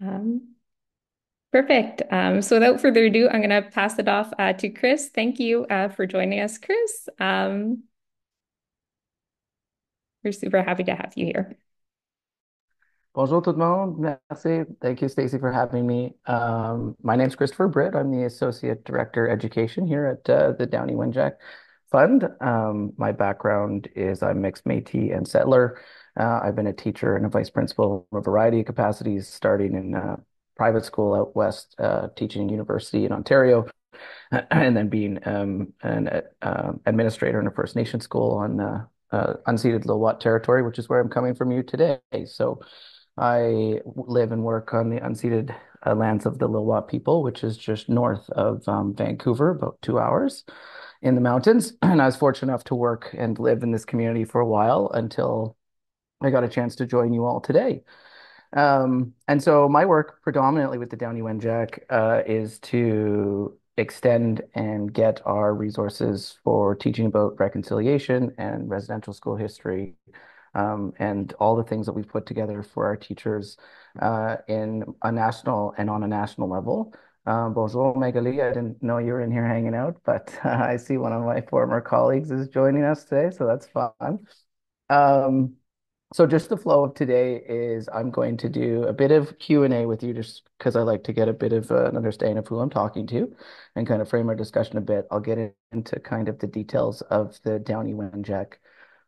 Um, perfect. Um, so without further ado, I'm going to pass it off uh, to Chris. Thank you uh, for joining us, Chris. Um, we're super happy to have you here. Bonjour tout le monde. Merci. Thank you, Stacy, for having me. Um, my is Christopher Britt. I'm the Associate Director Education here at uh, the Downie Wenjack Fund. Um, my background is I'm mixed Métis and settler. Uh, I've been a teacher and a vice principal in a variety of capacities, starting in uh, private school out west, uh, teaching university in Ontario, and then being um, an uh, administrator in a First Nation school on uh, unceded Lilwat territory, which is where I'm coming from you today. So I live and work on the unceded lands of the Lilwat people, which is just north of um, Vancouver, about two hours in the mountains. And I was fortunate enough to work and live in this community for a while until I got a chance to join you all today. Um, and so my work predominantly with the Downie Wenjack uh, is to extend and get our resources for teaching about reconciliation and residential school history um, and all the things that we've put together for our teachers uh, in a national and on a national level. Uh, bonjour, Magali. I didn't know you were in here hanging out, but uh, I see one of my former colleagues is joining us today, so that's fun. Um, so just the flow of today is I'm going to do a bit of Q&A with you just because I like to get a bit of an understanding of who I'm talking to and kind of frame our discussion a bit. I'll get into kind of the details of the Downie Wenjack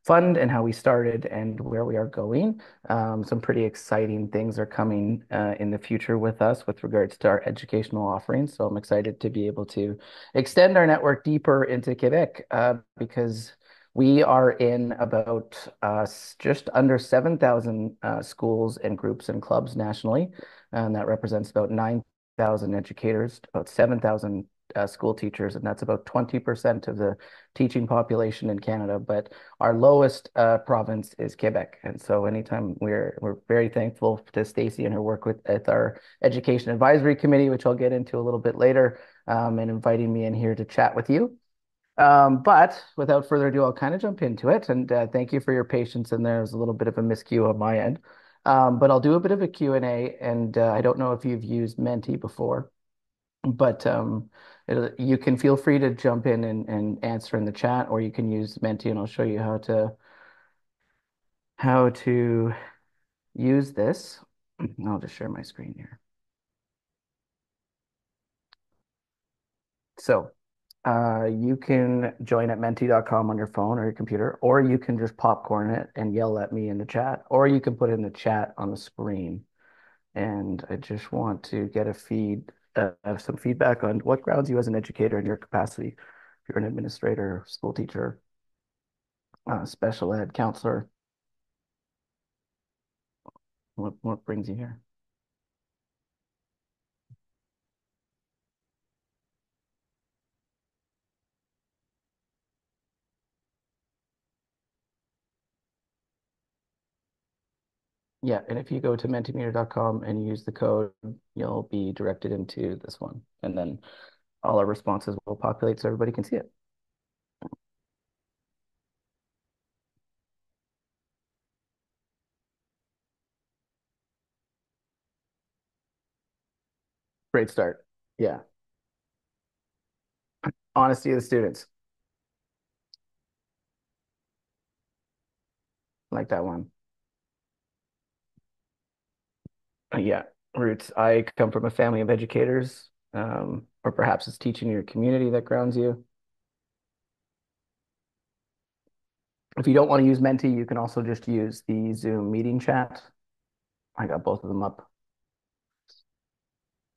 fund and how we started and where we are going. Um, some pretty exciting things are coming uh, in the future with us with regards to our educational offerings. So I'm excited to be able to extend our network deeper into Quebec uh, because we are in about uh, just under 7,000 uh, schools and groups and clubs nationally, and that represents about 9,000 educators, about 7,000 uh, school teachers, and that's about 20% of the teaching population in Canada. But our lowest uh, province is Quebec. And so anytime we're we're very thankful to Stacy and her work with at our education advisory committee, which I'll get into a little bit later, um, and inviting me in here to chat with you. Um, but without further ado, I'll kind of jump into it. And uh, thank you for your patience. And there's a little bit of a miscue on my end. Um, but I'll do a bit of a Q&A. And uh, I don't know if you've used Menti before, but um, you can feel free to jump in and, and answer in the chat, or you can use Menti, and I'll show you how to how to use this. I'll just share my screen here. So uh, you can join at menti.com on your phone or your computer, or you can just popcorn it and yell at me in the chat, or you can put in the chat on the screen. And I just want to get a feed uh, some feedback on what grounds you as an educator in your capacity. If you're an administrator, school teacher, uh, special ed counselor, what, what brings you here? Yeah, and if you go to mentimeter.com and use the code, you'll be directed into this one. And then all our responses will populate so everybody can see it. Great start. Yeah. Honesty of the students. Like that one. Yeah, roots. I come from a family of educators, um, or perhaps it's teaching your community that grounds you. If you don't want to use Menti, you can also just use the Zoom meeting chat. I got both of them up.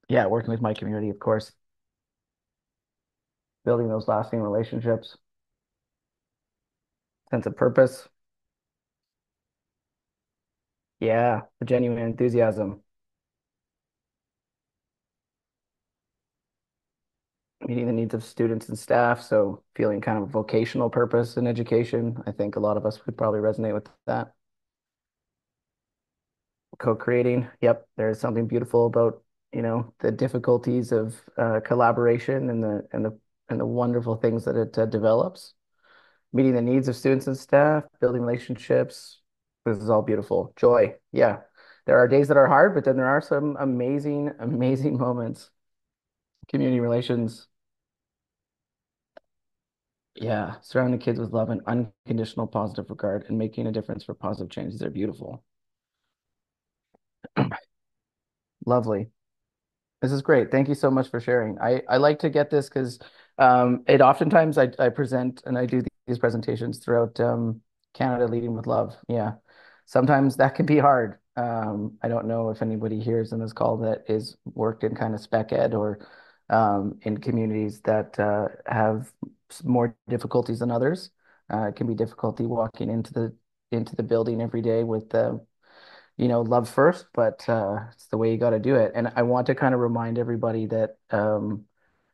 Yeah, working with my community, of course. Building those lasting relationships. Sense of purpose. Yeah, the genuine enthusiasm. Meeting the needs of students and staff. So feeling kind of vocational purpose in education. I think a lot of us would probably resonate with that. Co-creating. Yep, there's something beautiful about you know the difficulties of uh, collaboration and the and the and the wonderful things that it uh, develops. Meeting the needs of students and staff, building relationships. This is all beautiful. Joy. Yeah. there are days that are hard, but then there are some amazing, amazing moments. Community relations. Yeah, surrounding kids with love and unconditional positive regard and making a difference for positive changes. They're beautiful. Lovely. This is great. Thank you so much for sharing. I, I like to get this because um, it oftentimes I, I present and I do these presentations throughout um, Canada Leading with Love. Yeah. Sometimes that can be hard. Um, I don't know if anybody here is in this call that is worked in kind of spec ed or um, in communities that uh, have more difficulties than others. Uh, it can be difficulty walking into the into the building every day with the you know, love first, but uh, it's the way you got to do it. And I want to kind of remind everybody that, um,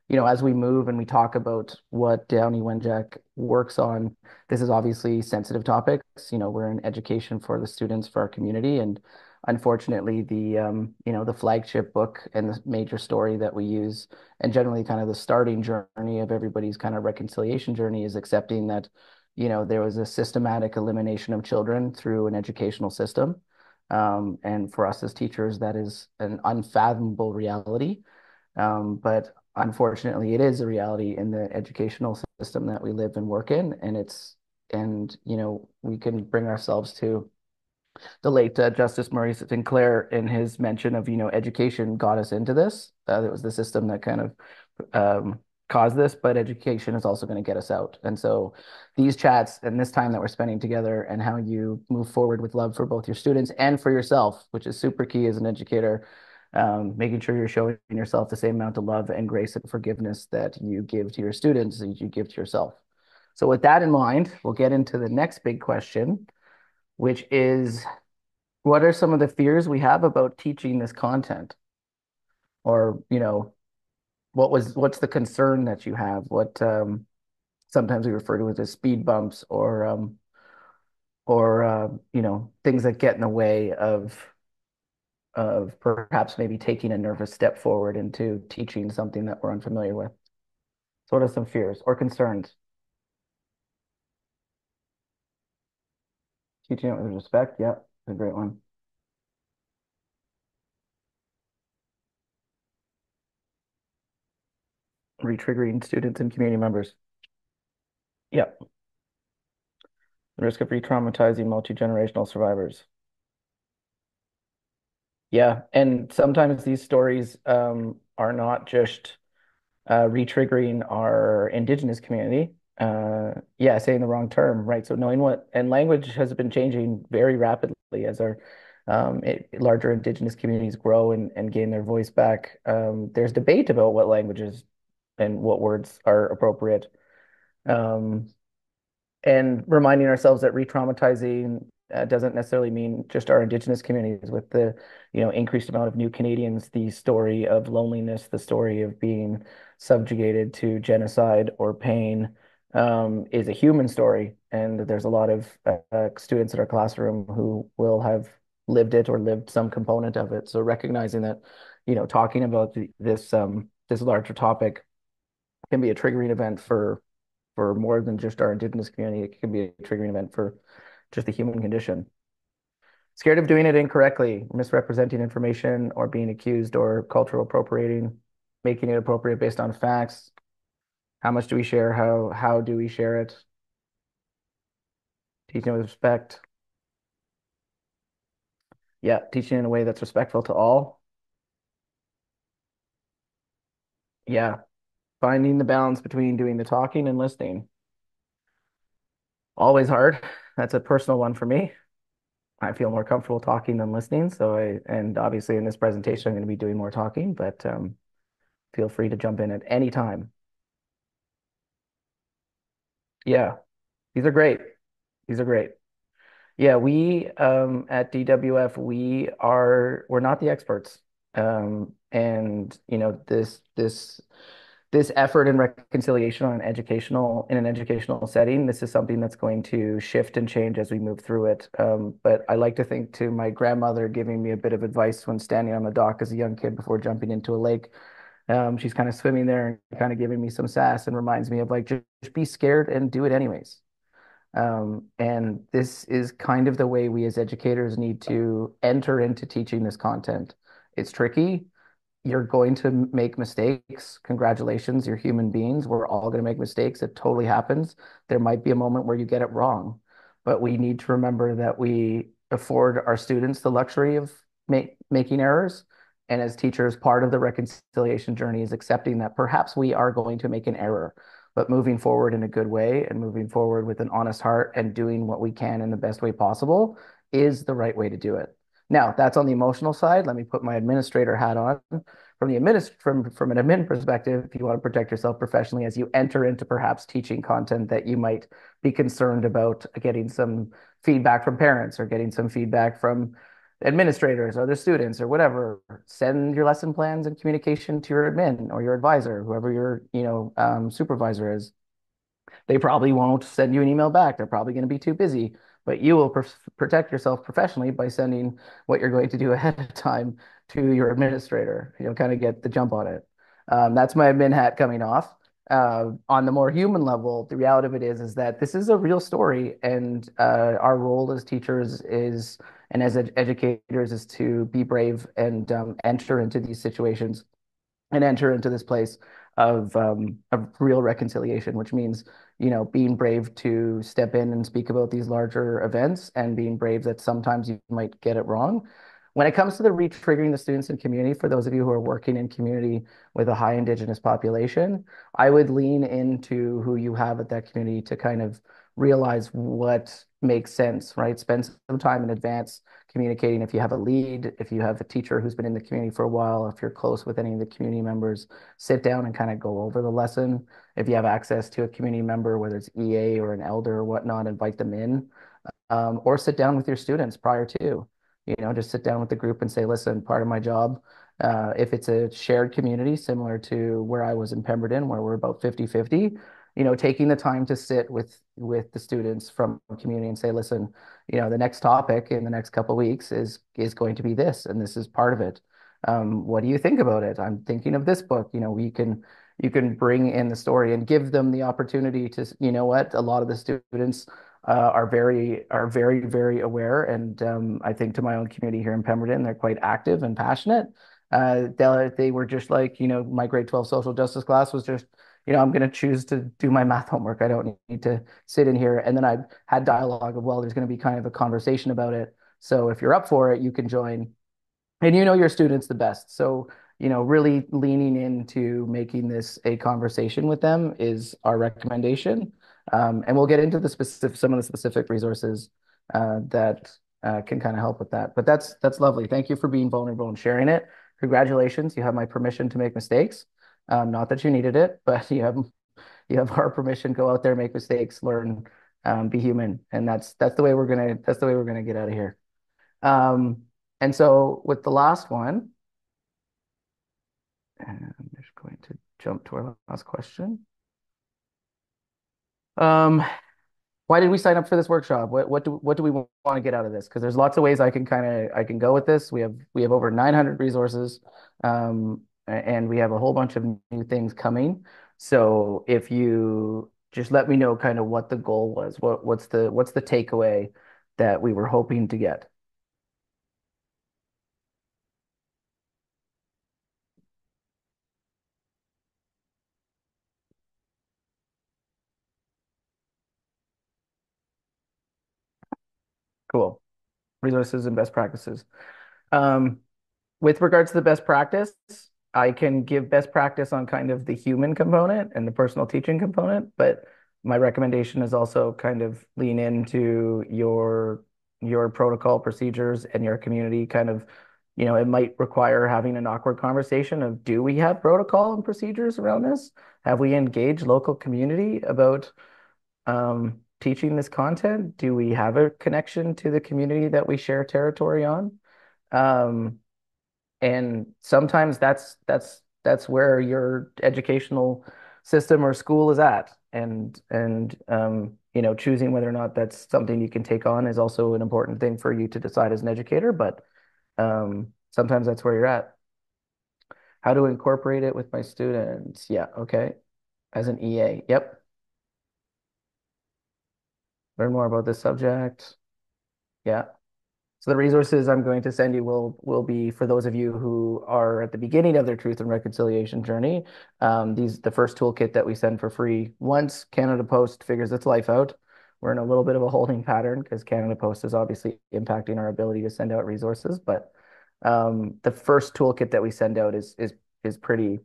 you know, as we move and we talk about what Downie Wenjack works on, this is obviously sensitive topics. You know, we're in education for the students, for our community, and unfortunately, the um, you know, the flagship book and the major story that we use, and generally kind of the starting journey of everybody's kind of reconciliation journey is accepting that, you know, there was a systematic elimination of children through an educational system um, and for us as teachers, that is an unfathomable reality. Um, but unfortunately, it is a reality in the educational system that we live and work in. And it's, and, you know, we can bring ourselves to the late uh, Justice Murray Sinclair in his mention of, you know, education got us into this. Uh, it was the system that kind of um, cause this, but education is also going to get us out. And so these chats and this time that we're spending together and how you move forward with love for both your students and for yourself, which is super key as an educator, um, making sure you're showing yourself the same amount of love and grace and forgiveness that you give to your students and you give to yourself. So with that in mind, we'll get into the next big question, which is what are some of the fears we have about teaching this content? Or, you know, what was what's the concern that you have? What um, sometimes we refer to as speed bumps or um, or uh, you know things that get in the way of of perhaps maybe taking a nervous step forward into teaching something that we're unfamiliar with. So what are some fears or concerns? Teaching it with respect, yeah, it's a great one. Retriggering students and community members. Yep. The risk of re-traumatizing multi-generational survivors. Yeah, and sometimes these stories um, are not just uh, re-triggering our indigenous community. Uh, yeah, saying the wrong term, right? So knowing what and language has been changing very rapidly as our um, it, larger indigenous communities grow and, and gain their voice back. Um, there's debate about what languages and what words are appropriate. Um, and reminding ourselves that re-traumatizing uh, doesn't necessarily mean just our Indigenous communities. With the, you know, increased amount of new Canadians, the story of loneliness, the story of being subjugated to genocide or pain, um, is a human story. And there's a lot of uh, students in our classroom who will have lived it or lived some component of it. So recognizing that, you know, talking about the, this um, this larger topic can be a triggering event for for more than just our indigenous community. It can be a triggering event for just the human condition. Scared of doing it incorrectly, misrepresenting information, or being accused or cultural appropriating, making it appropriate based on facts. How much do we share? How how do we share it? Teaching with respect. Yeah, teaching in a way that's respectful to all. Yeah, finding the balance between doing the talking and listening. Always hard. That's a personal one for me. I feel more comfortable talking than listening. So I, and obviously in this presentation, I'm going to be doing more talking, but um, feel free to jump in at any time. Yeah, these are great. These are great. Yeah, we um, at DWF, we are, we're not the experts. Um, and you know, this, this, this effort and reconciliation on an educational in an educational setting, this is something that's going to shift and change as we move through it. Um, but I like to think to my grandmother giving me a bit of advice when standing on the dock as a young kid before jumping into a lake. Um, she's kind of swimming there and kind of giving me some sass and reminds me of like just, be scared and do it anyways. Um, and this is kind of the way we as educators need to enter into teaching this content. It's tricky. You're going to make mistakes. Congratulations, you're human beings. We're all going to make mistakes. It totally happens. There might be a moment where you get it wrong, but we need to remember that we afford our students the luxury of make, making errors. And as teachers, part of the reconciliation journey is accepting that perhaps we are going to make an error but moving forward in a good way and moving forward with an honest heart and doing what we can in the best way possible is the right way to do it. Now, that's on the emotional side. Let me put my administrator hat on. From the administ from from an admin perspective, if you want to protect yourself professionally as you enter into perhaps teaching content that you might be concerned about getting some feedback from parents or getting some feedback from administrators or the students or whatever, send your lesson plans and communication to your admin or your advisor, whoever your, you know, um, supervisor is. They probably won't send you an email back. They're probably going to be too busy, but you will pr protect yourself professionally by sending what you're going to do ahead of time to your administrator. You'll kind of get the jump on it. Um, that's my admin hat coming off. Uh, on the more human level, the reality of it is, is that this is a real story, and uh, our role as teachers is and as ed educators is to be brave and um, enter into these situations and enter into this place of um, of real reconciliation, which means you know being brave to step in and speak about these larger events, and being brave that sometimes you might get it wrong. When it comes to the re-triggering the students and community, for those of you who are working in community with a high Indigenous population, I would lean into who you have at that community to kind of realize what makes sense, right? Spend some time in advance communicating if you have a lead, if you have a teacher who's been in the community for a while, if you're close with any of the community members, sit down and kind of go over the lesson. If you have access to a community member, whether it's EA or an elder or whatnot, invite them in. Um, or sit down with your students prior to, you know, just sit down with the group and say, listen, part of my job, uh, if it's a shared community similar to where I was in Pemberton, where we're about 50 50, you know, taking the time to sit with with the students from community and say, listen, you know, the next topic in the next couple weeks is is going to be this, and this is part of it. Um, what do you think about it? I'm thinking of this book. You know, we can you can bring in the story and give them the opportunity to, you know what, a lot of the students uh, are very are very very aware, and um, I think to my own community here in Pemberton, they're quite active and passionate. Uh, they, they were just like, you know, my grade 12 social justice class was just you know, I'm going to choose to do my math homework. I don't need to sit in here. And then I had dialogue of, well, there's going to be kind of a conversation about it. So if you're up for it, you can join. And you know your students the best. So, you know, really leaning into making this a conversation with them is our recommendation. Um, and we'll get into the specific, some of the specific resources uh, that uh, can kind of help with that. But that's that's lovely. Thank you for being vulnerable and sharing it. Congratulations. You have my permission to make mistakes. Um, not that you needed it, but you have you have our permission. Go out there, make mistakes, learn, um, be human, and that's that's the way we're gonna that's the way we're gonna get out of here. Um, and so with the last one, and I'm just going to jump to our last question. Um, why did we sign up for this workshop? What what do what do we want to get out of this? Because there's lots of ways I can kind of I can go with this. We have we have over 900 resources. Um, and we have a whole bunch of new things coming. So if you just let me know kind of what the goal was, what what's the what's the takeaway that we were hoping to get? Cool. Resources and best practices. Um, with regards to the best practice, I can give best practice on kind of the human component and the personal teaching component, but my recommendation is also kind of lean into your your protocol procedures and your community kind of you know it might require having an awkward conversation of do we have protocol and procedures around this have we engaged local community about um, teaching this content? Do we have a connection to the community that we share territory on? Um, and sometimes that's that's that's where your educational system or school is at. And and um, you know choosing whether or not that's something you can take on is also an important thing for you to decide as an educator but um, sometimes that's where you're at. How to incorporate it with my students? Yeah okay. As an EA yep learn more about this subject. Yeah. So the resources I'm going to send you will will be for those of you who are at the beginning of their truth and reconciliation journey. Um, these the first toolkit that we send for free once Canada Post figures its life out. We're in a little bit of a holding pattern because Canada Post is obviously impacting our ability to send out resources. But um, the first toolkit that we send out is is is pretty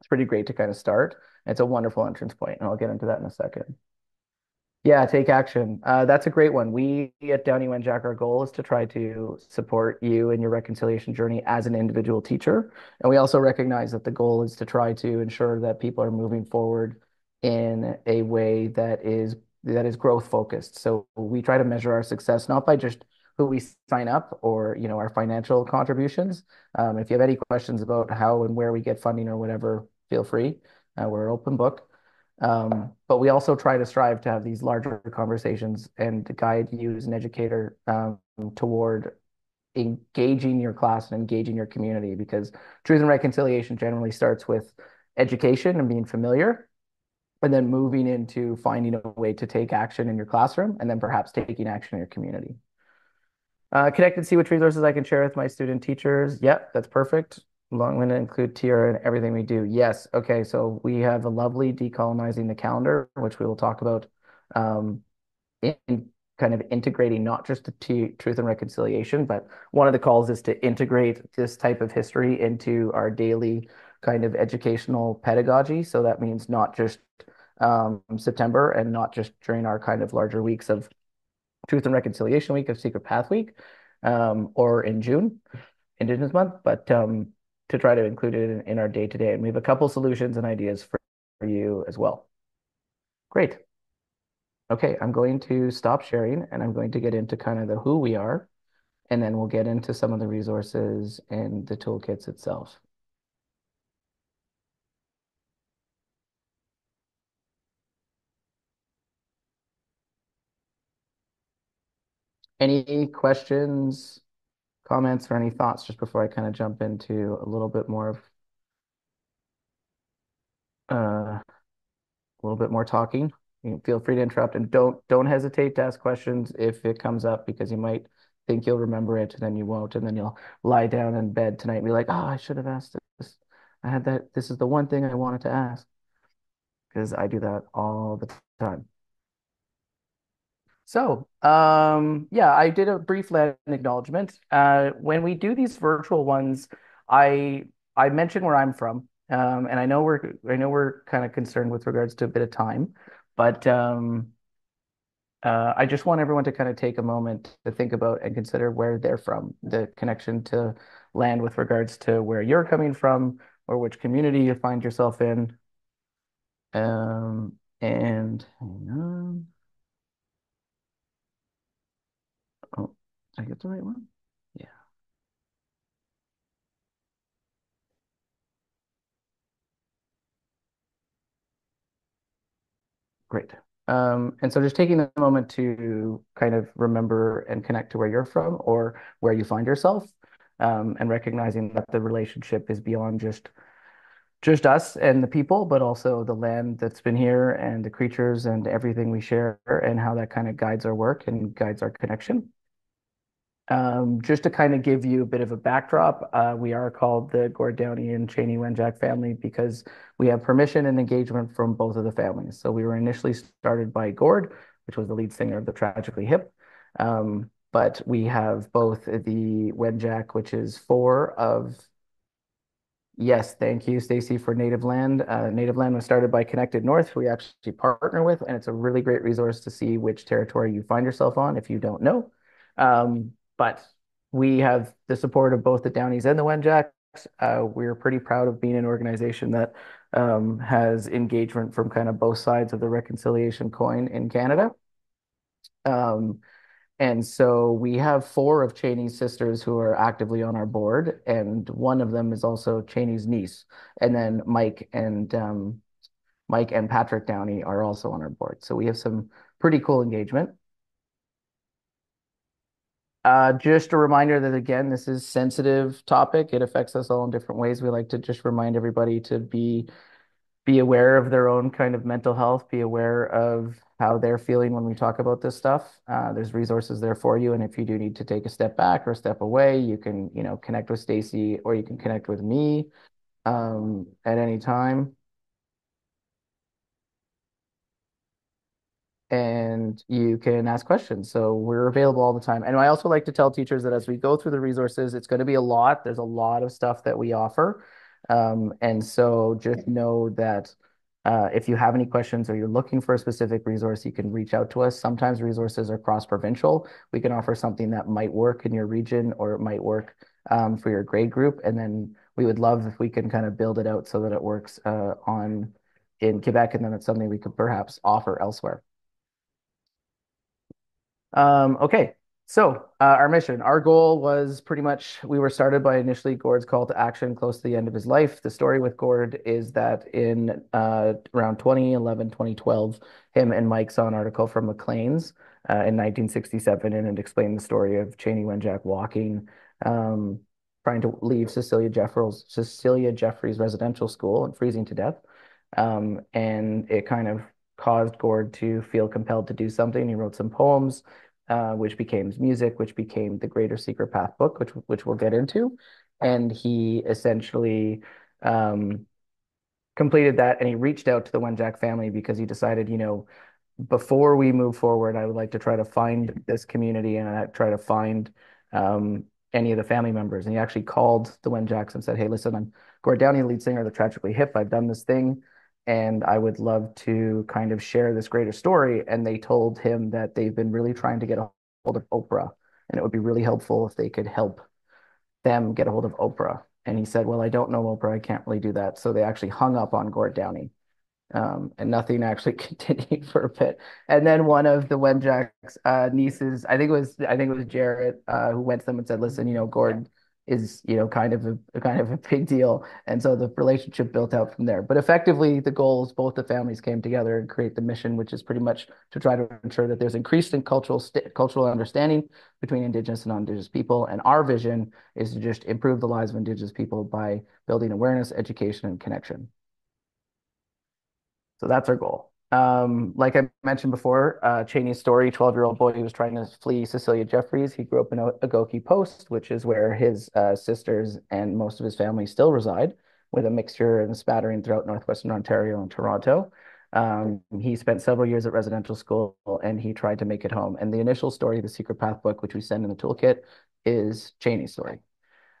it's pretty great to kind of start. It's a wonderful entrance point, and I'll get into that in a second. Yeah, take action. Uh, that's a great one. We at Downie Wenjack, our goal is to try to support you in your reconciliation journey as an individual teacher. And we also recognize that the goal is to try to ensure that people are moving forward in a way that is that is growth focused. So we try to measure our success not by just who we sign up or you know our financial contributions. Um, if you have any questions about how and where we get funding or whatever, feel free. Uh, we're open book. Um, but we also try to strive to have these larger conversations and to guide you as an educator um, toward engaging your class and engaging your community because truth and reconciliation generally starts with education and being familiar and then moving into finding a way to take action in your classroom and then perhaps taking action in your community. Uh, connect and see which resources I can share with my student teachers. Yep, that's perfect. Long going to include Tiara and everything we do. Yes. Okay. So we have a lovely decolonizing the calendar, which we will talk about um, in kind of integrating not just the t- truth and reconciliation, but one of the calls is to integrate this type of history into our daily kind of educational pedagogy. So that means not just um, September and not just during our kind of larger weeks of Truth and Reconciliation Week of Secret Path Week um, or in June, Indigenous Month, but um, to try to include it in, in our day to day. And we have a couple solutions and ideas for, for you as well. Great. Okay, I'm going to stop sharing and I'm going to get into kind of the who we are, and then we'll get into some of the resources and the toolkits itself. Any questions, comments, or any thoughts just before I kind of jump into a little bit more of uh, a little bit more talking? You can feel free to interrupt and don't don't hesitate to ask questions if it comes up because you might think you'll remember it and then you won't and then you'll lie down in bed tonight and be like, oh, I should have asked this. I had that. This is the one thing I wanted to ask because I do that all the time. So, um, yeah, I did a brief land acknowledgement. Uh, when we do these virtual ones, I I mention where I'm from, um, and I know we're I know we're kind of concerned with regards to a bit of time, but um, uh, I just want everyone to kind of take a moment to think about and consider where they're from, the connection to land with regards to where you're coming from or which community you find yourself in. Um, and hang on. Oh, did I get the right one? Yeah, great. Um, and so just taking a moment to kind of remember and connect to where you're from or where you find yourself, um, and recognizing that the relationship is beyond just just us and the people, but also the land that's been here and the creatures and everything we share and how that kind of guides our work and guides our connection. Um, just to kind of give you a bit of a backdrop, uh, we are called the Gord Downie and Chanie Wenjack family because we have permission and engagement from both of the families. So we were initially started by Gord, which was the lead singer of the Tragically Hip. Um, but we have both the Wenjack, which is four of Yes, thank you, Stacy, for Native Land. Uh, Native Land was started by Connected North, who we actually partner with, and it's a really great resource to see which territory you find yourself on if you don't know. Um, but we have the support of both the Downies and the Wenjacks. Uh, we're pretty proud of being an organization that um, has engagement from kind of both sides of the reconciliation coin in Canada. Um, and so we have four of Chanie's sisters who are actively on our board, and one of them is also Chanie's niece. And then Mike and um, Mike and Patrick Downie are also on our board. So we have some pretty cool engagement. Uh, just a reminder that again, this is sensitive topic. It affects us all in different ways. We like to just remind everybody to be be aware of their own kind of mental health, be aware of how they're feeling when we talk about this stuff. Uh, there's resources there for you. And if you do need to take a step back or step away, you can, you know, connect with Stacy or you can connect with me um, at any time. And you can ask questions. So we're available all the time. And I also like to tell teachers that as we go through the resources, it's going to be a lot. There's a lot of stuff that we offer. Um, and so just know that uh, if you have any questions or you're looking for a specific resource, you can reach out to us. Sometimes resources are cross-provincial. We can offer something that might work in your region or it might work um, for your grade group. And then we would love if we can kind of build it out so that it works uh, on in Quebec, and then it's something we could perhaps offer elsewhere. Um, okay, so uh, our mission, our goal was pretty much we were started by initially Gord's call to action close to the end of his life. The story with Gord is that in uh, around 2011, 2012, him and Mike saw an article from Maclean's uh, in 1967 and it explained the story of Chanie Wenjack walking, um, trying to leave Cecilia Jeffers, Cecilia Jeffries residential school and freezing to death. Um, and it kind of caused Gord to feel compelled to do something. He wrote some poems, uh, which became music, which became the Greater Secret Path book, which which we'll get into. And he essentially um, completed that, and he reached out to the Wenjack family because he decided, you know, before we move forward, I would like to try to find this community and I try to find um, any of the family members. And he actually called the Wenjacks and said, "Hey, listen, I'm Gord Downie, lead singer of the Tragically Hip. I've done this thing and I would love to kind of share this greater story. And they told him that they've been really trying to get a hold of Oprah, and it would be really helpful if they could help them get a hold of Oprah. And he said, Well, I don't know Oprah. I can't really do that. So they actually hung up on Gord Downie. Um, and nothing actually continued for a bit. And then one of the Wenjack's uh, nieces, I think it was, I think it was Jarrett, uh, who went to them and said, "Listen, you know, Gord is you know kind of a, a kind of a big deal. And so the relationship built out from there. But effectively the goals both the families came together and create the mission which is pretty much to try to ensure that there's increased in cultural cultural understanding between indigenous and non-indigenous people. And our vision is to just improve the lives of indigenous people by building awareness education and connection. So that's our goal um, like I mentioned before, uh, Chanie's story, 12-year-old boy who was trying to flee Cecilia Jeffries. He grew up in Ogoki Post, which is where his uh, sisters and most of his family still reside, with a mixture and spattering throughout northwestern Ontario and Toronto. Um, he spent several years at residential school and he tried to make it home. And the initial story, the Secret Path book, which we send in the toolkit, is Chanie's story.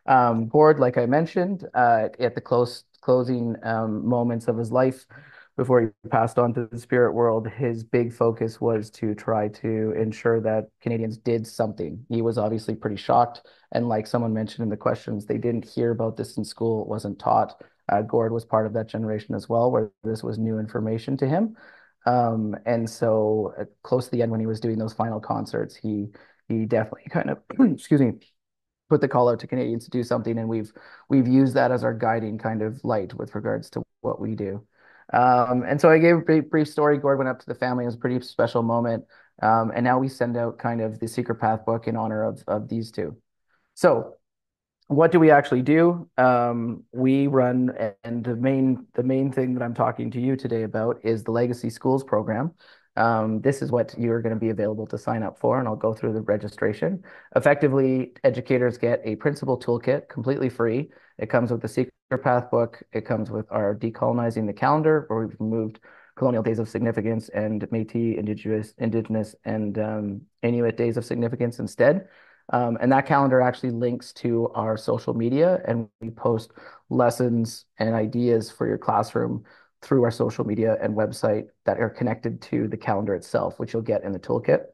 Um, Gord, like I mentioned, uh, at the close closing um, moments of his life, before he passed on to the spirit world, his big focus was to try to ensure that Canadians did something. He was obviously pretty shocked. And like someone mentioned in the questions, they didn't hear about this in school. It wasn't taught. Uh, Gord was part of that generation as well, where this was new information to him. Um, and so uh, close to the end when he was doing those final concerts, he he definitely kind of, excuse me, put the call out to Canadians to do something. And we've we've used that as our guiding kind of light with regards to what we do. Um, and so I gave a brief, brief story. Gord went up to the family. It was a pretty special moment. Um, and now we send out kind of the Secret Path book in honor of, of these two. So what do we actually do? Um, we run, and the main the main thing that I'm talking to you today about is the Legacy Schools program. Um, this is what you're going to be available to sign up for, and I'll go through the registration. Effectively, educators get a principal toolkit completely free. It comes with the Secret Path book. It comes with our Decolonizing the Calendar, where we've removed colonial days of significance and Métis, Indigenous, Indigenous, and um, Inuit days of significance instead. Um, and that calendar actually links to our social media, and we post lessons and ideas for your classroom through our social media and website that are connected to the calendar itself, which you'll get in the toolkit.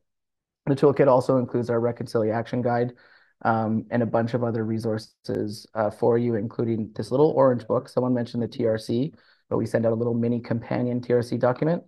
The toolkit also includes our reconciliation guide um, and a bunch of other resources uh, for you, including this little orange book. Someone mentioned the TRC, but we send out a little mini companion TRC document.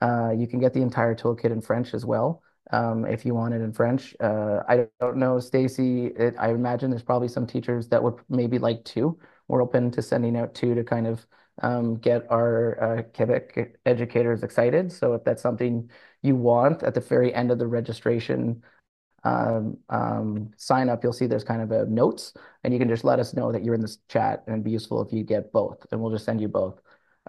Uh, you can get the entire toolkit in French as well. Um, if you want it in French. Uh, I don't know, Stacy, I imagine there's probably some teachers that would maybe like two we're open to sending out two to kind of um, get our uh, Quebec educators excited. So if that's something you want at the very end of the registration, um, um, sign up, you'll see there's kind of a notes, and you can just let us know that you're in this chat, and be useful if you get both, and we'll just send you both.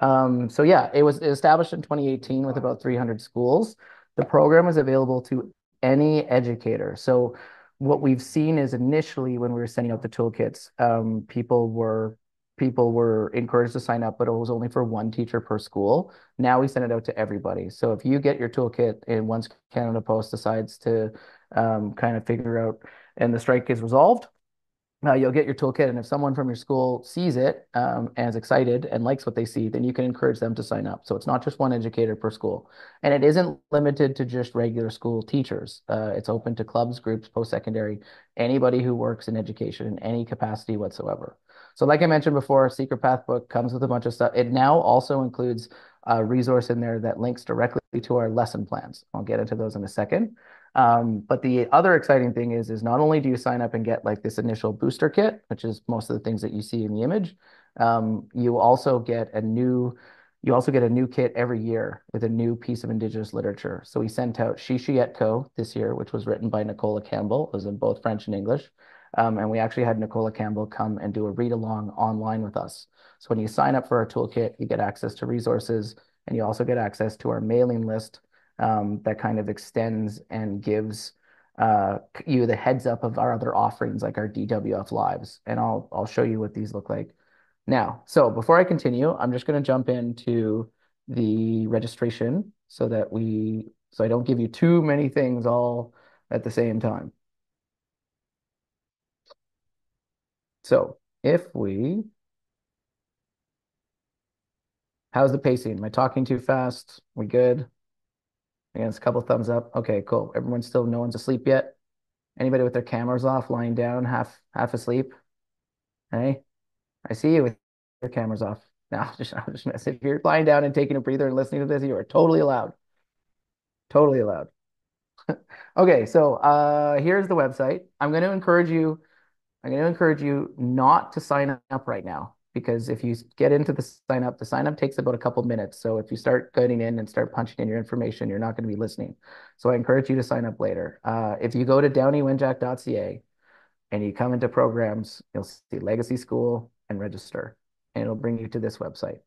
Um, so yeah, it was established in 2018 with about 300 schools. The program is available to any educator. So what we've seen is initially when we were sending out the toolkits, um, people were people were encouraged to sign up, but it was only for one teacher per school. Now we send it out to everybody. So if you get your toolkit and once Canada Post decides to um, kind of figure out and the strike is resolved, uh, you'll get your toolkit. And if someone from your school sees it um, and is excited and likes what they see, then you can encourage them to sign up. So it's not just one educator per school. And it isn't limited to just regular school teachers. Uh, it's open to clubs, groups, post-secondary, anybody who works in education in any capacity whatsoever. So like I mentioned before, Secret Path book comes with a bunch of stuff. It now also includes a resource in there that links directly to our lesson plans. I'll get into those in a second. Um, but the other exciting thing is, is not only do you sign up and get like this initial booster kit, which is most of the things that you see in the image, um, you also get a new you also get a new kit every year with a new piece of Indigenous literature. So we sent out Shi-shi-etko this year, which was written by Nicola Campbell. It was in both French and English. Um, and we actually had Nicola Campbell come and do a read along online with us. So when you sign up for our toolkit, you get access to resources and you also get access to our mailing list um, that kind of extends and gives uh, you the heads up of our other offerings like our DWF lives. And I'll, I'll show you what these look like now. So before I continue, I'm just going to jump into the registration so that we, so I don't give you too many things all at the same time. So if we, how's the pacing? Am I talking too fast? We good? Again, it's a couple of thumbs up. Okay, cool. Everyone's still, no one's asleep yet. Anybody with their cameras off, lying down, half half asleep? Hey, I see you with your cameras off. Now, just, I'm just messing. If you're lying down and taking a breather and listening to this, you are totally allowed. Totally allowed. okay, so uh, here's the website. I'm going to encourage you. I'm going to encourage you not to sign up right now because if you get into the sign up, the sign up takes about a couple minutes. So if you start getting in and start punching in your information, you're not going to be listening. So I encourage you to sign up later. Uh, if you go to downiewenjack.ca and you come into programs, you'll see Legacy School and register, and it'll bring you to this website.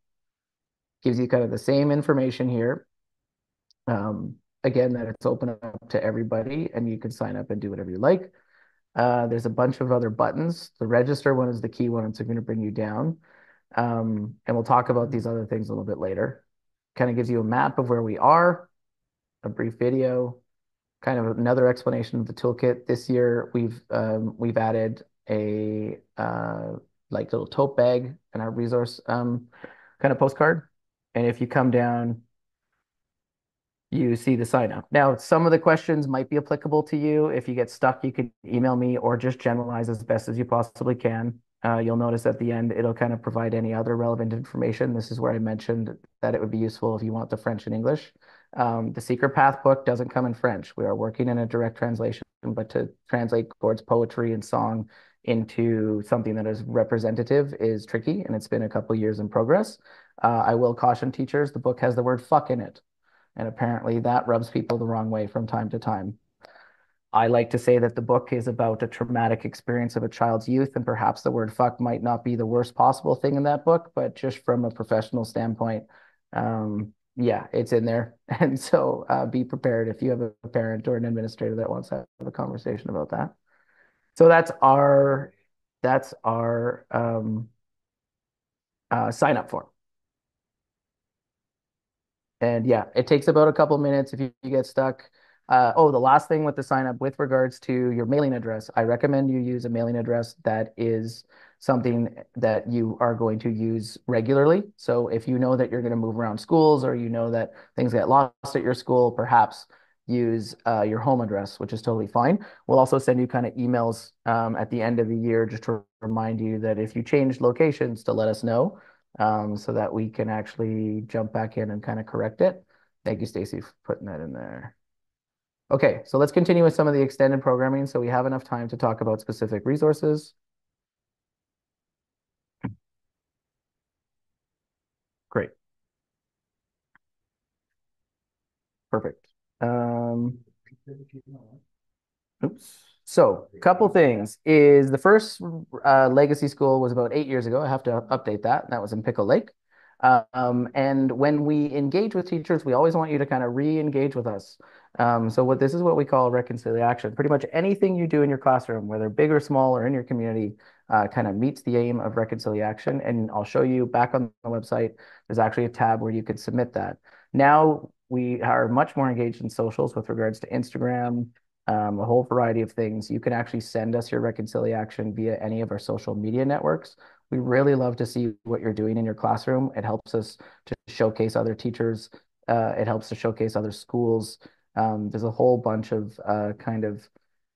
Gives you kind of the same information here. Um, again, that it's open up to everybody and you can sign up and do whatever you like. Uh, there's a bunch of other buttons. The register one is the key one. It's going to bring you down. Um, and we'll talk about these other things a little bit later. Kind of gives you a map of where we are, a brief video, kind of another explanation of the toolkit. This year, we've um, we've added a uh, like little tote bag in our resource um, kind of postcard. And if you come down, you see the sign up. Now, some of the questions might be applicable to you. If you get stuck, you can email me or just generalize as best as you possibly can. Uh, you'll notice at the end, it'll kind of provide any other relevant information. This is where I mentioned that it would be useful if you want the French and English. Um, the Secret Path book doesn't come in French. We are working in a direct translation, but to translate Gord's poetry and song into something that is representative is tricky, and it's been a couple years in progress. Uh, I will caution teachers, the book has the word fuck in it. And apparently that rubs people the wrong way from time to time. I like to say that the book is about a traumatic experience of a child's youth, and perhaps the word fuck might not be the worst possible thing in that book, but just from a professional standpoint, um, yeah, it's in there. And so uh, be prepared if you have a parent or an administrator that wants to have a conversation about that. So that's our that's our um, uh, sign up form. And yeah, it takes about a couple minutes if you, you get stuck. Uh, oh, the last thing with the sign up with regards to your mailing address, I recommend you use a mailing address that is something that you are going to use regularly. So if you know that you're going to move around schools or you know that things get lost at your school, perhaps use uh, your home address, which is totally fine. We'll also send you kind of emails um, at the end of the year just to remind you that if you change locations to let us know um, so that we can actually jump back in and kind of correct it. Thank you, Stacy, for putting that in there. Okay, so let's continue with some of the extended programming so we have enough time to talk about specific resources. Great. Perfect. Um, Oops. So, a couple things is the first uh, legacy school was about eight years ago. I have to update that. That was in Pickle Lake. Um, and when we engage with teachers, we always want you to kind of re-engage with us. Um, so what this is what we call reconciliation. Pretty much anything you do in your classroom, whether big or small or in your community, uh, kind of meets the aim of reconciliation. And I'll show you back on the website, there's actually a tab where you could submit that. Now we are much more engaged in socials with regards to Instagram, a whole variety of things. You can actually send us your reconciliation via any of our social media networks. We really love to see what you're doing in your classroom. It helps us to showcase other teachers. Uh, it helps to showcase other schools. Um, there's a whole bunch of uh, kind of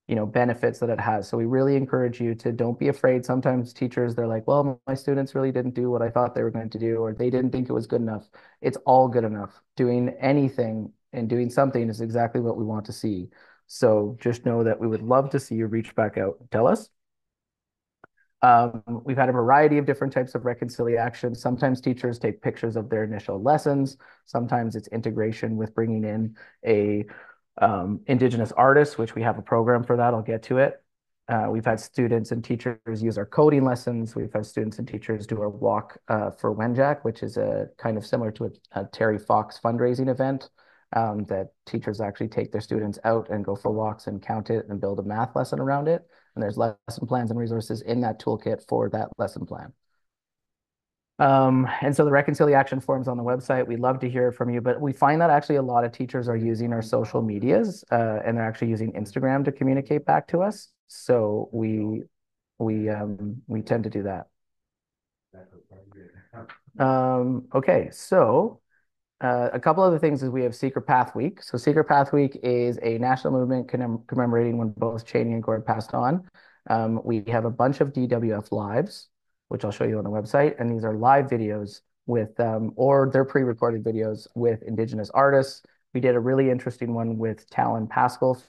you know benefits that it has. So we really encourage you to don't be afraid. Sometimes teachers they're like, well, my students really didn't do what I thought they were going to do, or they didn't think it was good enough. It's all good enough. Doing anything and doing something is exactly what we want to see. So just know that we would love to see you reach back out and tell us. Um, we've had a variety of different types of reconciliation. Sometimes teachers take pictures of their initial lessons. Sometimes it's integration with bringing in a um, Indigenous artist, which we have a program for that. I'll get to it. Uh, we've had students and teachers use our coding lessons. We've had students and teachers do our walk uh, for Wenjack, which is a kind of similar to a, a Terry Fox fundraising event um, that teachers actually take their students out and go for walks and count it and build a math lesson around it. And there's lesson plans and resources in that toolkit for that lesson plan. Um, and so the reconciliation forms on the website, we love to hear from you, but we find that actually a lot of teachers are using our social medias uh, and they're actually using Instagram to communicate back to us. So we we um, we tend to do that. Um, okay, so uh, a couple other things is we have Secret Path Week. So Secret Path Week is a national movement commemorating when both Chanie and Gord passed on. Um, we have a bunch of DWF lives, which I'll show you on the website, and these are live videos with, um, or they're pre-recorded videos with Indigenous artists. We did a really interesting one with Talon Pascal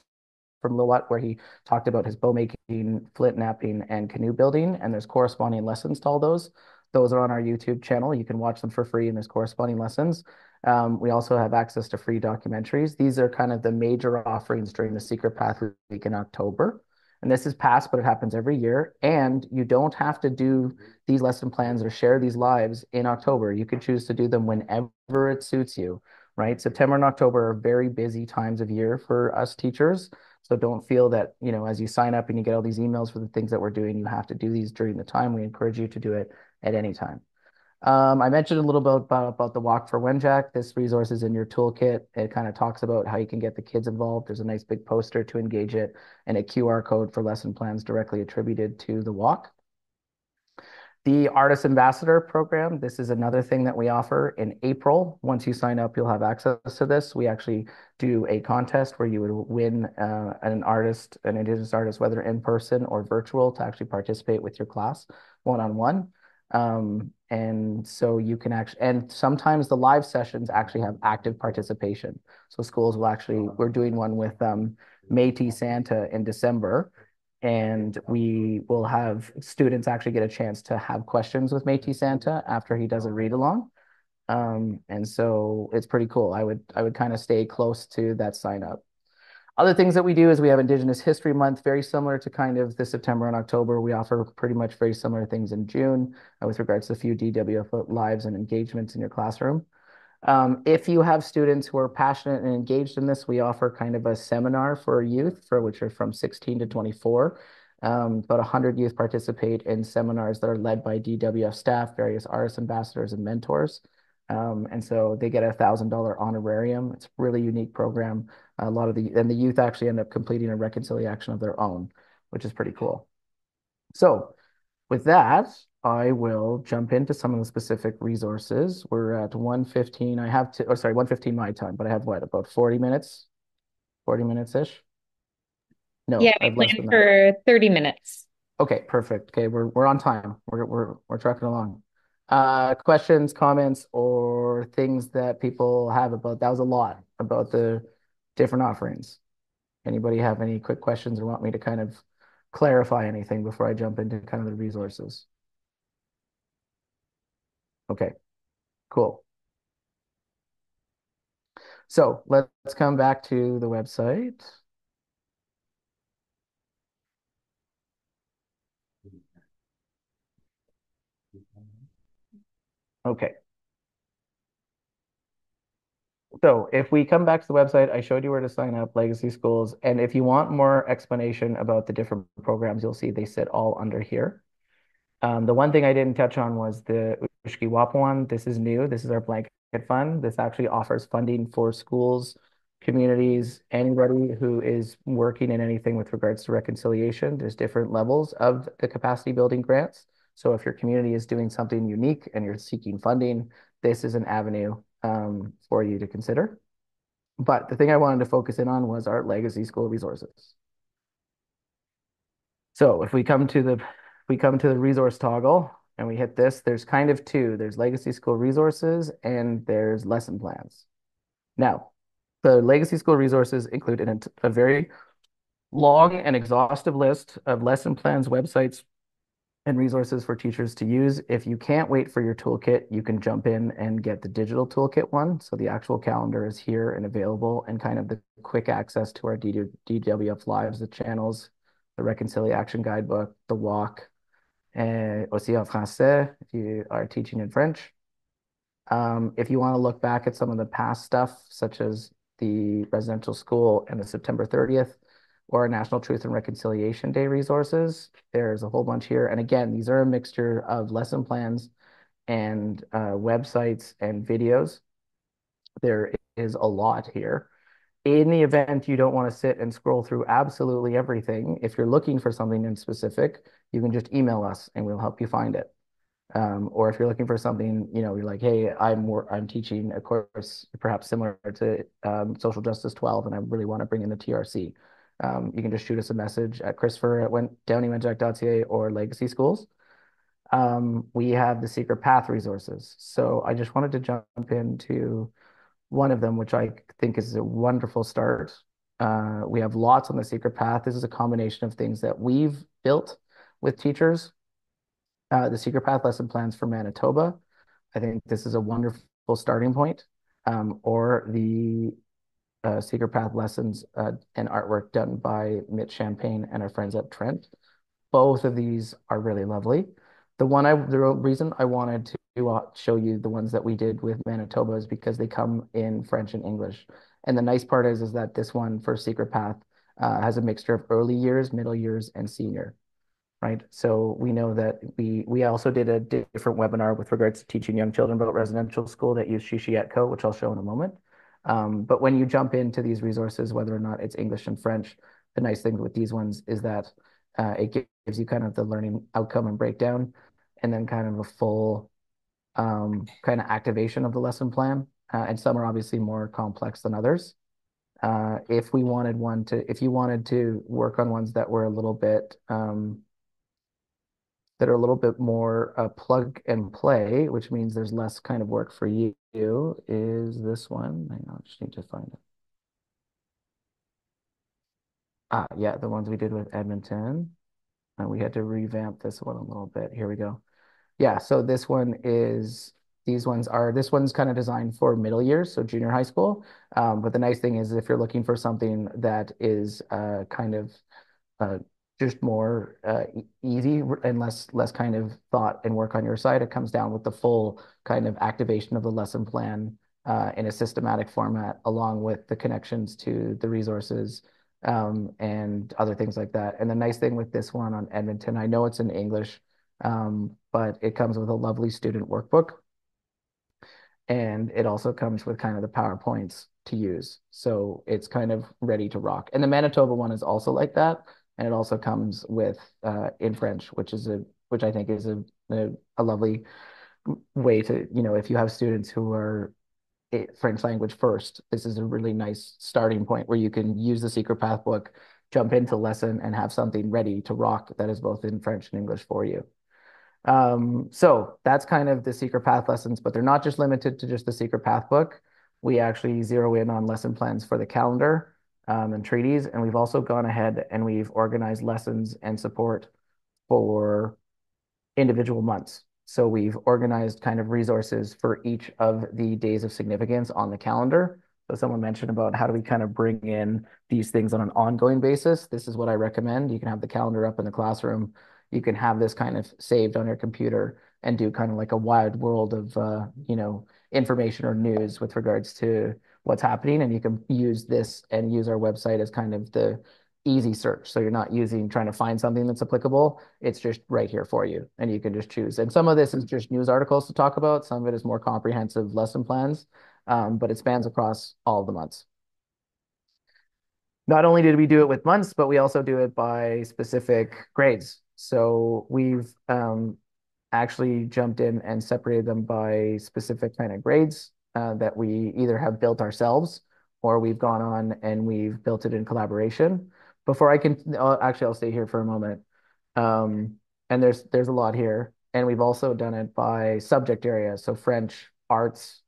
from Lillooet, where he talked about his bow making, flint knapping, and canoe building, and there's corresponding lessons to all those. Those are on our YouTube channel. You can watch them for free, and there's corresponding lessons. Um, we also have access to free documentaries. These are kind of the major offerings during the Secret Path Week in October. And this is past, but it happens every year. And you don't have to do these lesson plans or share these lives in October. You can choose to do them whenever it suits you, right? September and October are very busy times of year for us teachers. So don't feel that, you know, as you sign up and you get all these emails for the things that we're doing, you have to do these during the time. We encourage you to do it at any time. Um, I mentioned a little bit about, about the Walk for Wenjack. This resource is in your toolkit. It kind of talks about how you can get the kids involved. There's a nice big poster to engage it and a QR code for lesson plans directly attributed to the walk. The Artist Ambassador Program, this is another thing that we offer in April. Once you sign up, you'll have access to this. We actually do a contest where you would win uh, an artist, an Indigenous artist, whether in person or virtual, to actually participate with your class one-on-one. -on -one. Um, and so you can actually, and sometimes the live sessions actually have active participation. So schools will actually, we're doing one with um, Métis Santa in December, and we will have students actually get a chance to have questions with Métis Santa after he does a read along. Um, and so it's pretty cool. I would I would kind of stay close to that sign up. Other things that we do is we have Indigenous History Month, very similar to kind of the September and October. We offer pretty much very similar things in June uh, with regards to a few DWF lives and engagements in your classroom. Um, if you have students who are passionate and engaged in this, we offer kind of a seminar for youth, for which are from 16 to 24. Um, about 100 youth participate in seminars that are led by DWF staff, various artist ambassadors and mentors. Um, and so they get a thousand dollar honorarium. It's a really unique program. A lot of the and the youth actually end up completing a reconciliation of their own, which is pretty cool. So with that, I will jump into some of the specific resources. We're at 115. I have to, oh, sorry, 115 my time, but I have what, about 40 minutes? 40 minutes-ish? No, yeah, I we planned for 30 minutes. Okay, perfect. Okay, we're we're on time. We're we're we're trucking along. Uh, questions, comments, or things that people have about that was a lot about the different offerings. Anybody have any quick questions or want me to kind of clarify anything before I jump into kind of the resources? Okay, cool. So let's come back to the website. Okay. So if we come back to the website, I showed you where to sign up, Legacy Schools. And if you want more explanation about the different programs, you'll see they sit all under here. Um, the one thing I didn't touch on was the Ushki one. This is new. This is our blanket fund. This actually offers funding for schools, communities, anybody who is working in anything with regards to reconciliation. There's different levels of the capacity building grants. So if your community is doing something unique and you're seeking funding, this is an avenue um, for you to consider. But the thing I wanted to focus in on was our legacy school resources. So if we come to the we come to the resource toggle and we hit this, there's kind of two. There's legacy school resources and there's lesson plans. Now, the legacy school resources include a very long and exhaustive list of lesson plans, websites, and resources for teachers to use. If you can't wait for your toolkit, you can jump in and get the digital toolkit one. So the actual calendar is here and available and kind of the quick access to our DWF lives, the channels, the reconciliation guidebook, the walk, and aussi en français if you are teaching in French. Um, if you want to look back at some of the past stuff, such as the residential school and the September 30th, or National Truth and Reconciliation Day resources. There's a whole bunch here. And again, these are a mixture of lesson plans and uh, websites and videos. There is a lot here. In the event you don't want to sit and scroll through absolutely everything, if you're looking for something in specific, you can just email us and we'll help you find it. Um, or if you're looking for something, you know, you're like, hey, I'm I'm teaching a course perhaps similar to um, Social Justice 12, and I really want to bring in the TRC um, you can just shoot us a message at Christopher at downiewenjack.ca or Legacy Schools. Um, we have the Secret Path resources. So I just wanted to jump into one of them, which I think is a wonderful start. Uh, we have lots on the Secret Path. This is a combination of things that we've built with teachers. Uh, the Secret Path lesson plans for Manitoba. I think this is a wonderful starting point. Um, or the uh, Secret Path lessons uh, and artwork done by Mitch Champagne and our friends at Trent. Both of these are really lovely. The one I, the reason I wanted to uh, show you the ones that we did with Manitoba is because they come in French and English. And the nice part is, is that this one for Secret Path uh, has a mixture of early years, middle years, and senior, right? So we know that we we also did a different webinar with regards to teaching young children about residential school that used Shi-shi-etko, which I'll show in a moment. Um, but when you jump into these resources, whether or not it's English and French, the nice thing with these ones is that uh, it gives you kind of the learning outcome and breakdown, and then kind of a full um, kind of activation of the lesson plan. Uh, and some are obviously more complex than others. Uh, if we wanted one to, if you wanted to work on ones that were a little bit um, that are a little bit more uh, plug and play, which means there's less kind of work for you, is this one. I just need to find it. Ah, yeah, the ones we did with Edmonton. And we had to revamp this one a little bit. Here we go. Yeah, so this one is, these ones are, this one's kind of designed for middle years, so junior high school. Um, but the nice thing is if you're looking for something that is uh, kind of uh, just more uh, easy and less less kind of thought and work on your side. It comes down with the full kind of activation of the lesson plan uh, in a systematic format, along with the connections to the resources um, and other things like that. And the nice thing with this one on Edmonton, I know it's in English, um, but it comes with a lovely student workbook. And it also comes with kind of the PowerPoints to use. So it's kind of ready to rock. And the Manitoba one is also like that and it also comes with uh, in French, which is a which I think is a, a, a lovely way to you know if you have students who are eh, French language first, this is a really nice starting point where you can use the Secret Path book, jump into lesson, and have something ready to rock that is both in French and English for you. Um, so that's kind of the Secret Path lessons, but they're not just limited to just the Secret Path book. We actually zero in on lesson plans for the calendar um, and treaties. And we've also gone ahead and we've organized lessons and support for individual months. So we've organized kind of resources for each of the days of significance on the calendar. So someone mentioned about how do we kind of bring in these things on an ongoing basis. This is what I recommend. You can have the calendar up in the classroom. You can have this kind of saved on your computer. and do kind of like a wide world of uh, you know, information or news with regards to what's happening. And you can use this and use our website as kind of the easy search. So you're not using trying to find something that's applicable. It's just right here for you, and you can just choose. And some of this is just news articles to talk about. Some of it is more comprehensive lesson plans, um, but it spans across all the months. Not only did we do it with months, but we also do it by specific grades. So we've um, actually jumped in and separated them by specific kind of grades uh, that we either have built ourselves or we've gone on and we've built it in collaboration. Before I can, uh, actually, I'll stay here for a moment. Um, and there's there's a lot here, and we've also done it by subject area, so French, arts,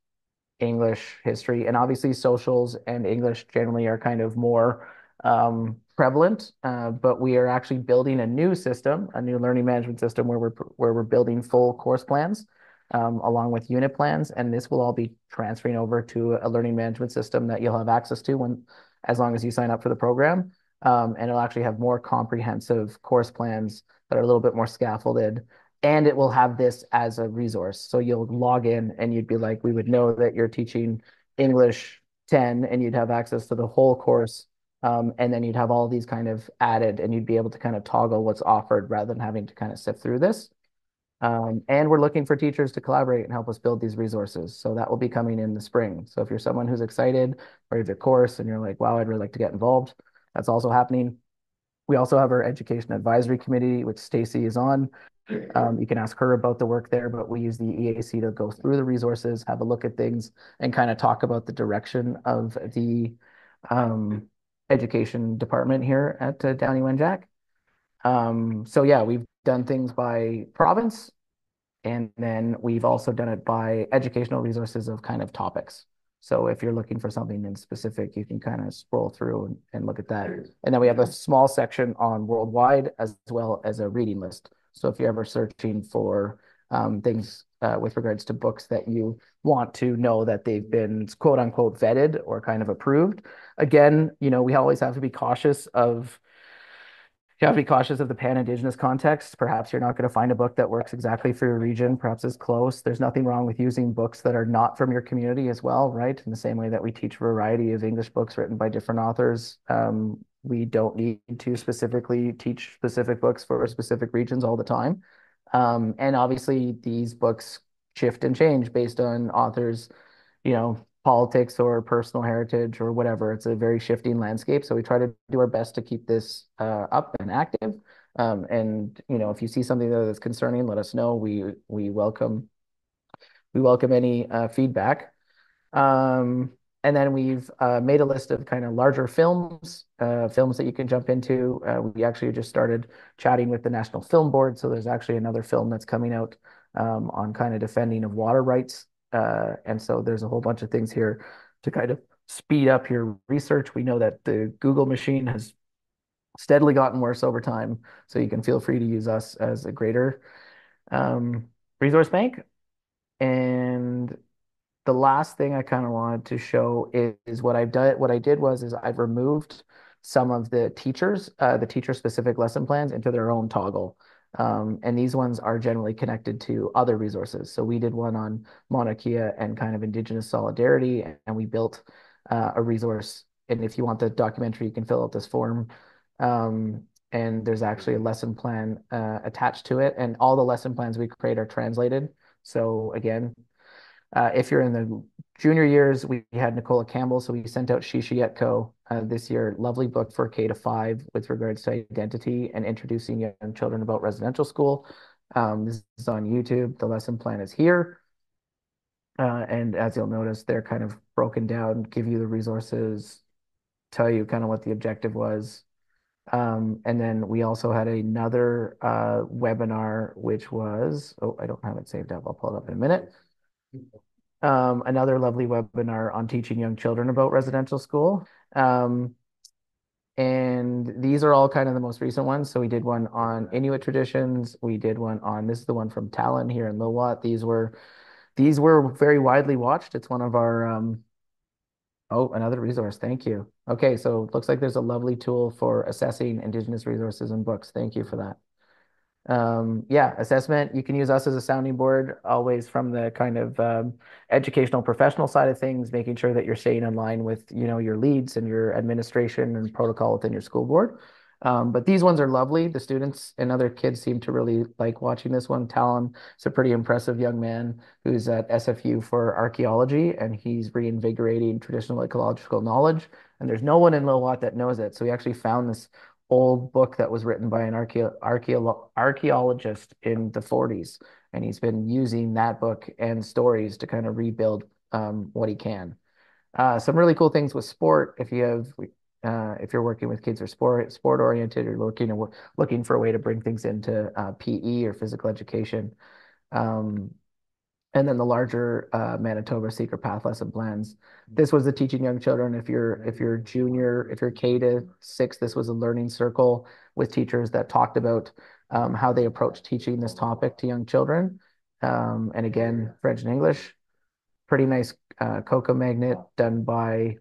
English, history, and obviously socials and English generally are kind of more um, prevalent. Uh, but we are actually building a new system, a new learning management system where we're where we're building full course plans um, along with unit plans, and this will all be transferring over to a learning management system that you'll have access to when as long as you sign up for the program. Um, and it'll actually have more comprehensive course plans that are a little bit more scaffolded and it will have this as a resource. So you'll log in and you'd be like, we would know that you're teaching English 10 and you'd have access to the whole course. Um, and then you'd have all these kind of added and you'd be able to kind of toggle what's offered rather than having to kind of sift through this. Um, and we're looking for teachers to collaborate and help us build these resources. So that will be coming in the spring. So if you're someone who's excited or you have a course and you're like, wow, I'd really like to get involved, that's also happening. We also have our education advisory committee, which Stacy is on. Um, you can ask her about the work there, but we use the EAC to go through the resources, have a look at things, and kind of talk about the direction of the um, education department here at uh, Downie Wenjack. Um, so yeah, we've done things by province, and then we've also done it by educational resources of kind of topics. So if you're looking for something in specific, you can kind of scroll through and, and look at that. And then we have a small section on worldwide as well as a reading list. So if you're ever searching for um, things uh, with regards to books that you want to know that they've been quote unquote vetted or kind of approved, again, you know, we always have to be cautious of you have to be cautious of the pan-Indigenous context. Perhaps you're not going to find a book that works exactly for your region, perhaps is close. There's nothing wrong with using books that are not from your community as well, right? In the same way that we teach a variety of English books written by different authors. Um, we don't need to specifically teach specific books for specific regions all the time. Um, and obviously these books shift and change based on authors, you know, politics or personal heritage or whatever. It's a very shifting landscape. So we try to do our best to keep this uh, up and active. Um, and you know, if you see something that's concerning, let us know. We we welcome we welcome any uh, feedback. Um, and then we've uh, made a list of kind of larger films, uh, films that you can jump into. Uh, we actually just started chatting with the National Film Board. So there's actually another film that's coming out um, on kind of defending of water rights. Uh, and so there's a whole bunch of things here to kind of speed up your research. We know that the Google machine has steadily gotten worse over time. So you can feel free to use us as a greater um, resource bank. And the last thing I kind of wanted to show is, is, what I've done. What I did was is I've removed some of the teachers, uh, the teacher specific lesson plans into their own toggle. Um, and these ones are generally connected to other resources. So we did one on Mauna Kea and kind of Indigenous solidarity, and we built uh, a resource. And if you want the documentary, you can fill out this form. Um, and there's actually a lesson plan uh, attached to it. And all the lesson plans we create are translated. So again, uh, if you're in the junior years, we had Nicola Campbell, so we sent out Shi-shi-etko uh, this year. Lovely book for K to five with regards to identity and introducing young children about residential school. Um, this is on YouTube. The lesson plan is here. Uh, and as you'll notice, they're kind of broken down, give you the resources, tell you kind of what the objective was. Um, and then we also had another uh, webinar, which was, oh, I don't have it saved up. I'll pull it up in a minute um, another lovely webinar on teaching young children about residential school. Um, and these are all kind of the most recent ones. So we did one on Inuit traditions. We did one on this is the one from Talon here in Lilwat. These were these were very widely watched. It's one of our um, oh another resource. Thank you. Okay, so it looks like there's a lovely tool for assessing Indigenous resources and books. Thank you for that. Um, yeah, assessment, you can use us as a sounding board, always from the kind of um, educational professional side of things, making sure that you're staying in line with, you know, your leads and your administration and protocol within your school board. Um, but these ones are lovely. The students and other kids seem to really like watching this one. Talon is a pretty impressive young man who's at SFU for archaeology, and he's reinvigorating traditional ecological knowledge. And there's no one in Lilwat that knows it. So he actually found this old book that was written by an archae archaeo archaeologist in the 40s. And he's been using that book and stories to kind of rebuild um, what he can. Uh, some really cool things with sport. If you have, uh, if you're working with kids or sport sport oriented, or looking looking for a way to bring things into uh, PE or physical education. Um, and then the larger uh, Manitoba Secret Path lesson plans. This was the teaching young children. If you're if you're junior, if you're K to six, this was a learning circle with teachers that talked about um, how they approach teaching this topic to young children. Um, and again, French and English. Pretty nice uh, cocoa magnet done by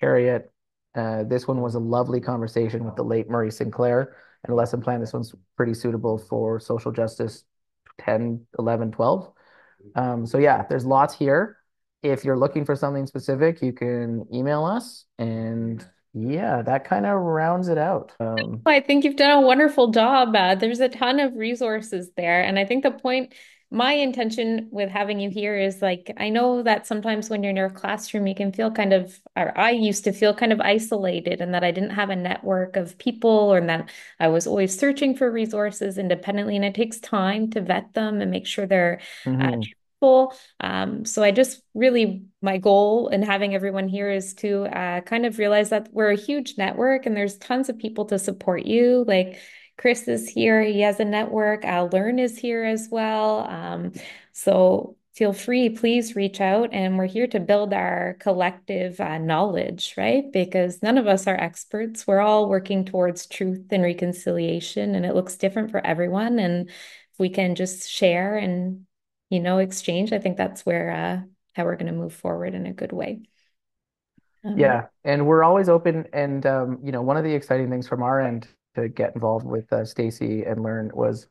Harriet. Uh, this one was a lovely conversation with the late Murray Sinclair and a lesson plan. This one's pretty suitable for social justice 10, 11, 12. Um, so yeah, there's lots here. If you're looking for something specific, you can email us and yeah, that kind of rounds it out. Um, I think you've done a wonderful job. Uh, there's a ton of resources there. And I think the point, my intention with having you here is like, I know that sometimes when you're in your classroom, you can feel kind of, or I used to feel kind of isolated and that I didn't have a network of people or that I was always searching for resources independently. And it takes time to vet them and make sure they're uh, mhm. um, so I just really, my goal in having everyone here is to uh, kind of realize that we're a huge network and there's tons of people to support you. Like Chris is here, he has a network. Al Learn is here as well. Um, so feel free, please reach out. And we're here to build our collective uh, knowledge, right? Because none of us are experts. We're all working towards truth and reconciliation, and it looks different for everyone. And if we can just share and you know, exchange. I think that's where uh, how we're going to move forward in a good way. Um, Yeah, and we're always open. And um, you know, one of the exciting things from our end to get involved with uh, Stacy and learn was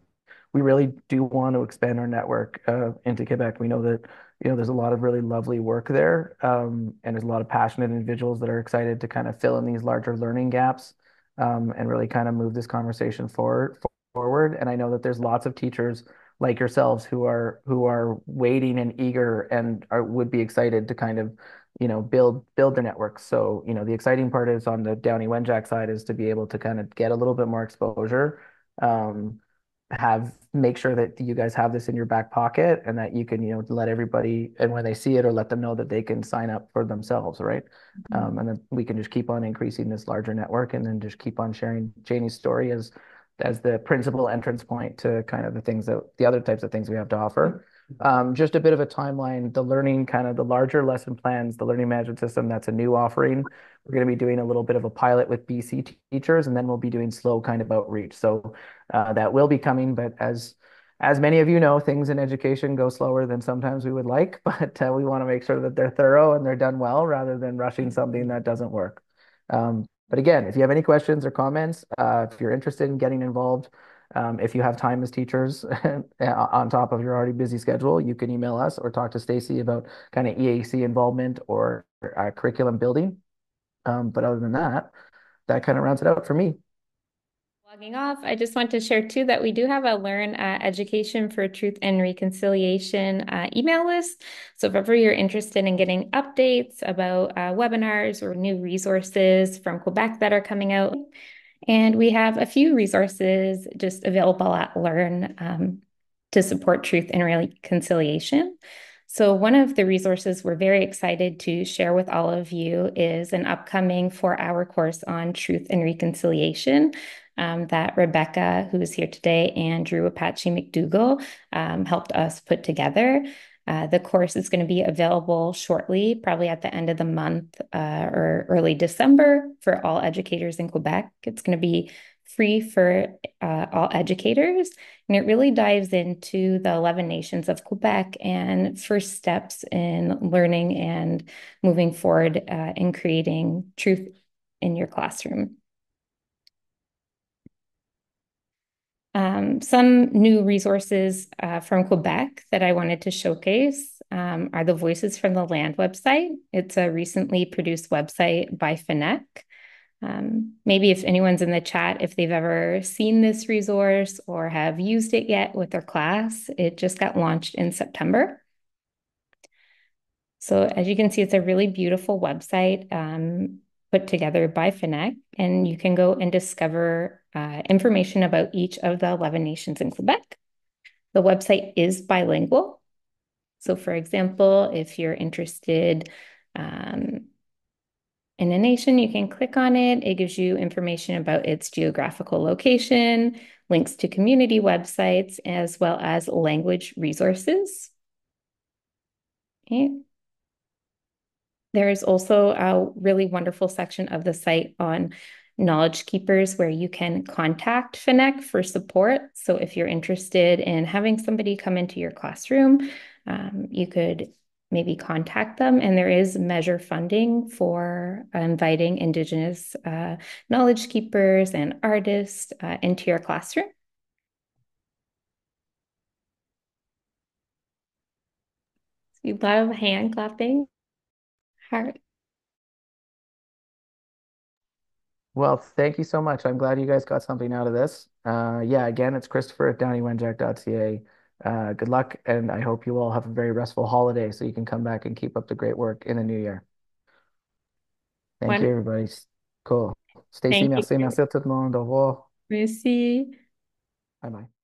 we really do want to expand our network uh, into Quebec. We know that you know there's a lot of really lovely work there, um, and there's a lot of passionate individuals that are excited to kind of fill in these larger learning gaps um, and really kind of move this conversation forward forward. And I know that there's lots of teachers like yourselves who are who are waiting and eager and are would be excited to kind of you know build build their networks. So you know the exciting part is on the Downie Wenjack side is to be able to kind of get a little bit more exposure. Um, have make sure that you guys have this in your back pocket and that you can you know let everybody and when they see it or let them know that they can sign up for themselves right um, and then we can just keep on increasing this larger network and then just keep on sharing Chanie's story as as the principal entrance point to kind of the things that the other types of things we have to offer. Um, just a bit of a timeline, the learning kind of the larger lesson plans, the learning management system, that's a new offering. We're going to be doing a little bit of a pilot with BC teachers, and then we'll be doing slow kind of outreach. So uh, that will be coming, but as as many of you know, things in education go slower than sometimes we would like, but uh, we want to make sure that they're thorough and they're done well rather than rushing something that doesn't work. Um, but again, if you have any questions or comments, uh, if you're interested in getting involved, um, if you have time as teachers on top of your already busy schedule, you can email us or talk to Stacy about kind of EAC involvement or uh, curriculum building. Um, but other than that, that kind of rounds it out for me. Logging off, I just want to share too that we do have a Learn uh, Education for Truth and Reconciliation uh, email list. So if ever you're interested in getting updates about uh, webinars or new resources from Quebec that are coming out, and we have a few resources just available at Learn um, to support truth and reconciliation. So, one of the resources we're very excited to share with all of you is an upcoming four hour course on truth and reconciliation um, that Rebecca, who is here today, and Drew Apache McDougall um, helped us put together. Uh, the course is going to be available shortly, probably at the end of the month uh, or early December for all educators in Quebec. It's going to be free for uh, all educators, and it really dives into the 11 nations of Quebec and first steps in learning and moving forward uh, in creating truth in your classroom. Um, some new resources uh, from Quebec that I wanted to showcase um, are the Voices from the Land website. It's a recently produced website by FINEC. Um, maybe if anyone's in the chat, if they've ever seen this resource or have used it yet with their class, it just got launched in September. So as you can see, it's a really beautiful website um, put together by FINEC, and you can go and discover uh, information about each of the 11 nations in Quebec. The website is bilingual. So for example, if you're interested um, in a nation, you can click on it. It gives you information about its geographical location, links to community websites, as well as language resources. Okay. There is also a really wonderful section of the site on knowledge keepers where you can contact FINEC for support. So if you're interested in having somebody come into your classroom, um, you could maybe contact them. And there is measure funding for inviting Indigenous uh, knowledge keepers and artists uh, into your classroom. You love hand clapping. Heart. Well, thank you so much. I'm glad you guys got something out of this. Uh, yeah, again, it's Christopher at downiewenjack.ca. Uh, good luck, and I hope you all have a very restful holiday so you can come back and keep up the great work in the new year. Thank One. you, everybody. Cool. Stacy, merci, you. merci à tout le monde. Au revoir. Merci. Bye bye.